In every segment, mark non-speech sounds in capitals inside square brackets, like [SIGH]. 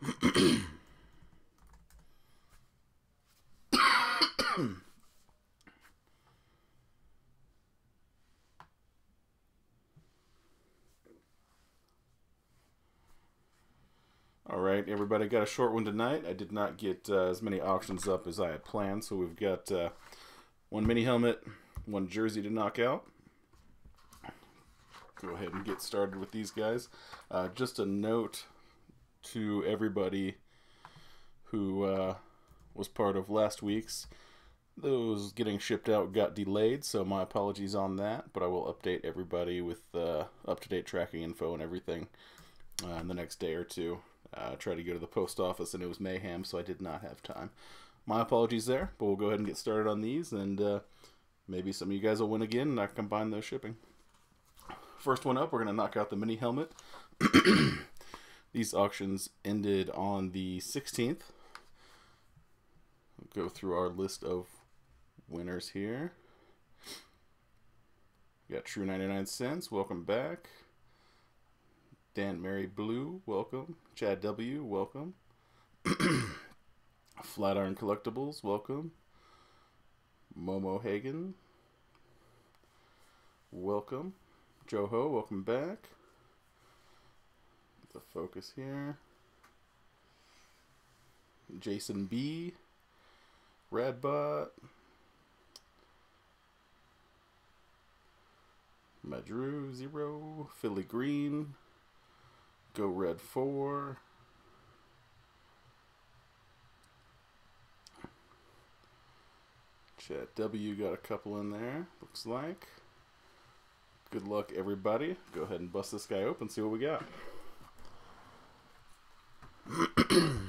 All right, everybody got a short one tonight. I did not get uh, as many auctions up as I had planned, so we've got uh, one mini helmet, one jersey to knock out. Go ahead and get started with these guys. Uh, just a note to everybody who uh, was part of last week's. Those getting shipped out got delayed, so my apologies on that. But I will update everybody with uh, up-to-date tracking info and everything uh, in the next day or two. Uh, tried to go to the post office and it was mayhem, so I did not have time. My apologies there, but we'll go ahead and get started on these, and uh, maybe some of you guys will win again, and I combine those shipping. First one up, we're going to knock out the mini helmet. [CLEARS THROAT] These auctions ended on the 16th. We'll go through our list of winners here. We got True 99 Cents, welcome back. Dan Mary Blue, welcome. Chad W, welcome. [CLEARS THROAT] Flatiron Collectibles, welcome. Momo Hagen, welcome. Joho, welcome back. The focus here. Jason B, Radbot, Madru Zero, Philly Green, Go Red 4. Chat W got a couple in there, looks like. Good luck, everybody. Go ahead and bust this guy open, see what we got. All [CLEARS THROAT]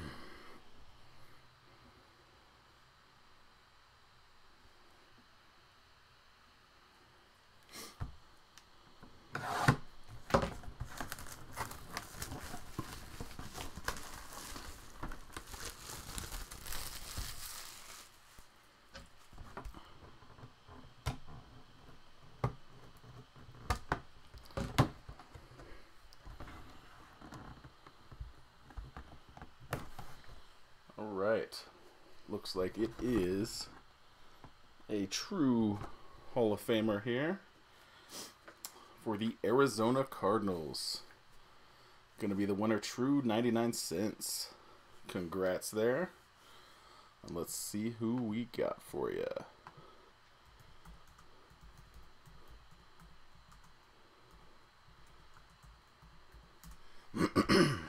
right. Looks like it is a true Hall of Famer here for the Arizona Cardinals. Going to be the winner, True 99 cents. Congrats there. And let's see who we got for you. [CLEARS THROAT]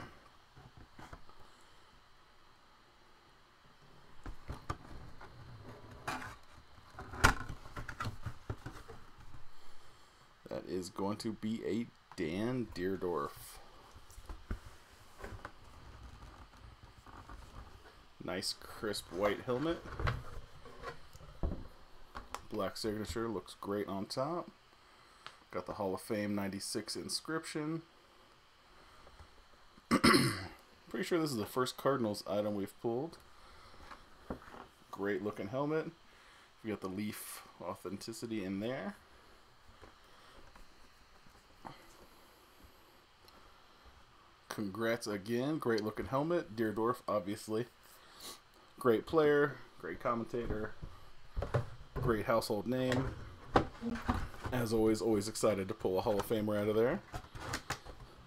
That is going to be a Dan Dierdorf. Nice crisp white helmet. Black signature looks great on top. Got the Hall of Fame 96 inscription. [CLEARS THROAT] Pretty sure this is the first Cardinals item we've pulled. Great looking helmet. We got the leaf authenticity in there. Congrats again. Great looking helmet. Dierdorf, obviously. Great player. Great commentator. Great household name. As always, always excited to pull a Hall of Famer out of there.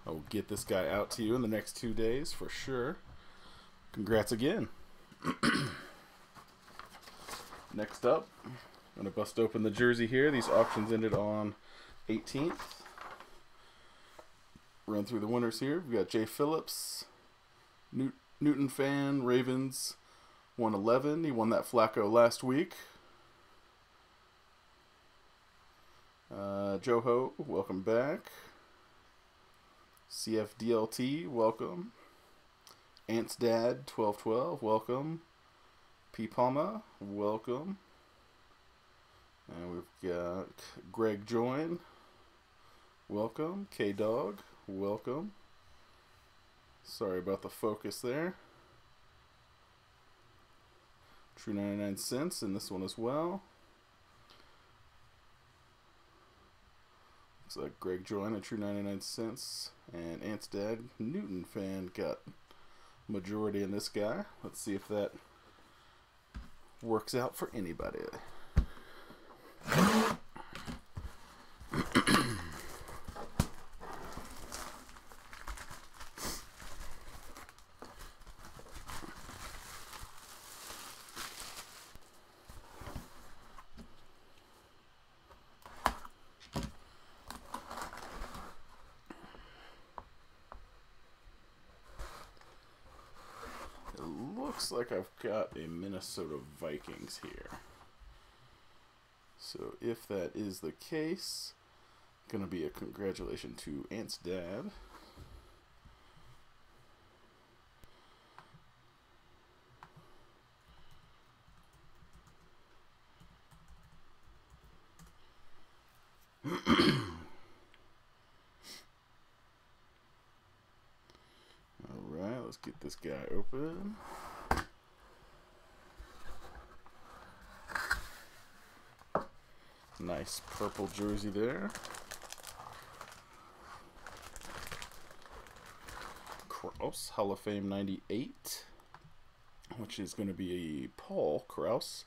I will get this guy out to you in the next two days for sure. Congrats again. Next up, I'm going to bust open the jersey here. These auctions ended on 18th run through the winners here. We've got Jay Phillips, Newt, Newton fan, Ravens, 111. He won that Flacco last week. Uh, Joho, welcome back. CFDLT, welcome. Ant's Dad, 1212, welcome. P. Palma, welcome. And we've got Greg Join, welcome. K Dog, welcome. Sorry about the focus there. True 99 cents in this one as well. Looks like Greg joined at True 99 cents. And Ant's dad, Newton fan, got majority in this guy. Let's see if that works out for anybody. Looks like I've got a Minnesota Vikings here. So if that is the case, gonna be a congratulations to Ant's dad. [COUGHS] Alright, let's get this guy open. Nice purple jersey there. Krause, Hall of Fame 98, which is going to be Paul Krause,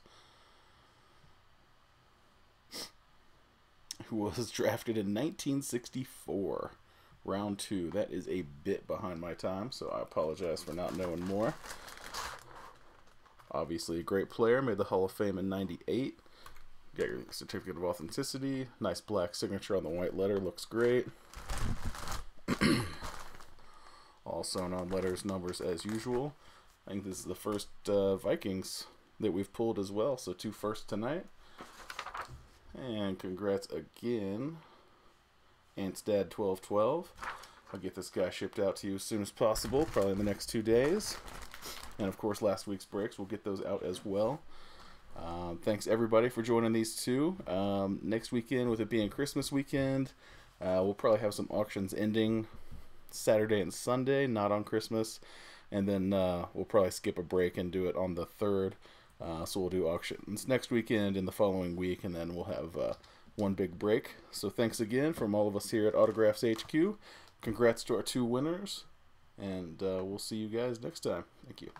who was [LAUGHS] drafted in 1964, round two. That is a bit behind my time, so I apologize for not knowing more. Obviously, a great player, made the Hall of Fame in 98. Got your certificate of authenticity. Nice black signature on the white letter. Looks great. All sewn on letters, numbers as usual. I think this is the first uh, Vikings that we've pulled as well. So two first tonight. And congrats again. Ant's Dad 1212. I'll get this guy shipped out to you as soon as possible, probably in the next two days. And of course, last week's breaks, we'll get those out as well. Um, thanks everybody for joining these two. Um, next weekend, with it being Christmas weekend, uh, we'll probably have some auctions ending Saturday and Sunday, not on Christmas, and then uh, we'll probably skip a break and do it on the third. Uh, so we'll do auctions next weekend and the following week, and then we'll have uh, one big break. So thanks again from all of us here at Autographs HQ. Congrats to our two winners, and uh, we'll see you guys next time. Thank you.